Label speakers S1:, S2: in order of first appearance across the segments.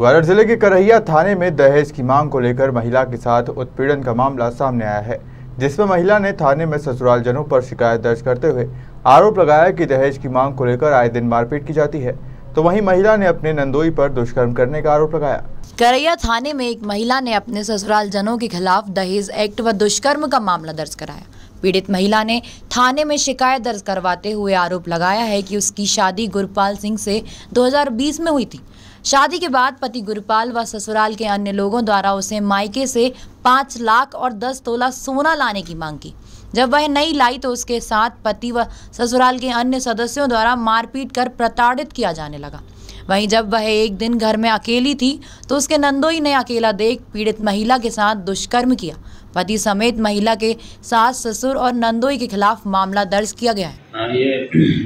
S1: ग्वालियर ज़िले के करहिया थाने में दहेज की मांग को लेकर महिला के साथ उत्पीड़न का मामला सामने आया है, जिसमें महिला ने थाने में ससुराल जनों पर शिकायत दर्ज करते हुए आरोप लगाया कि दहेज की मांग को लेकर आए दिन मारपीट की जाती है। तो वहीं महिला ने अपने नंदोई पर दुष्कर्म करने का आरोप लगाया।
S2: करैया थाने में एक महिला ने अपने ससुराल जनों के खिलाफ दहेज एक्ट व दुष्कर्म का मामला दर्ज कराया। पीड़ित महिला ने थाने में शिकायत दर्ज करवाते हुए आरोप लगाया है कि उसकी शादी गुरपाल सिंह से 2020 में हुई थी। शादी के बाद पति गुरपाल व ससुराल के अन्य लोगों द्वारा उसे मायके से पाँच लाख और दस तोला सोना लाने की मांग की। जब वह नहीं लाई तो उसके साथ पति व ससुराल के अन्य सदस्यों द्वारा मारपीट कर प्रताड़ित किया जाने लगा। वहीं जब वह एक दिन घर में अकेली थी तो उसके नंदोई ने अकेला देख पीड़ित महिला के साथ दुष्कर्म किया। पति समेत महिला के सास, ससुर और नंदोई के खिलाफ मामला दर्ज किया गया है।
S3: हाँ ये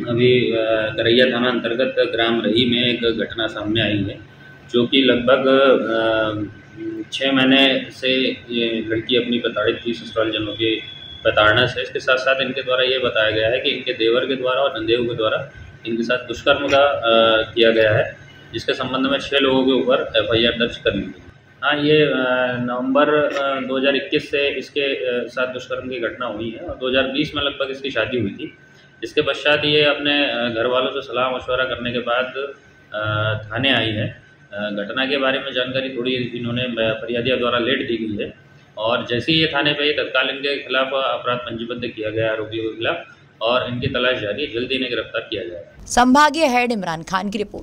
S3: अभी करैया थाना अंतर्गत ग्राम रही में एक घटना सामने आई है, जो कि लगभग छः महीने से ये लड़की अपनी प्रताड़ित थी, ससुराल जनों की प्रताड़ना से। इसके साथ साथ इनके द्वारा ये बताया गया है कि इनके देवर के द्वारा और नंदेव के द्वारा इनके साथ दुष्कर्म का किया गया है, जिसके संबंध में छः लोगों के ऊपर एफआईआर दर्ज कर ली गई। हाँ ये नवंबर 2021 से इसके साथ दुष्कर्म की घटना हुई है और 2020 में लगभग इसकी शादी हुई थी। इसके पश्चात ये अपने घर वालों से सलाह मशवरा करने के बाद थाने आई है। घटना के बारे में जानकारी थोड़ी इन्होंने फरियादिया द्वारा लेट दी गई है। और जैसे ही ये थाने पे तत्काल इनके खिलाफ अपराध पंजीबद्ध किया गया आरोपियों के खिलाफ और इनकी तलाश जारी जल्दी इन्हें गिरफ़्तार किया जाएगा
S2: संभागीय हेड इमरान खान की रिपोर्ट।